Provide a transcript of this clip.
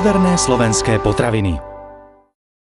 moderné slovenské potraviny.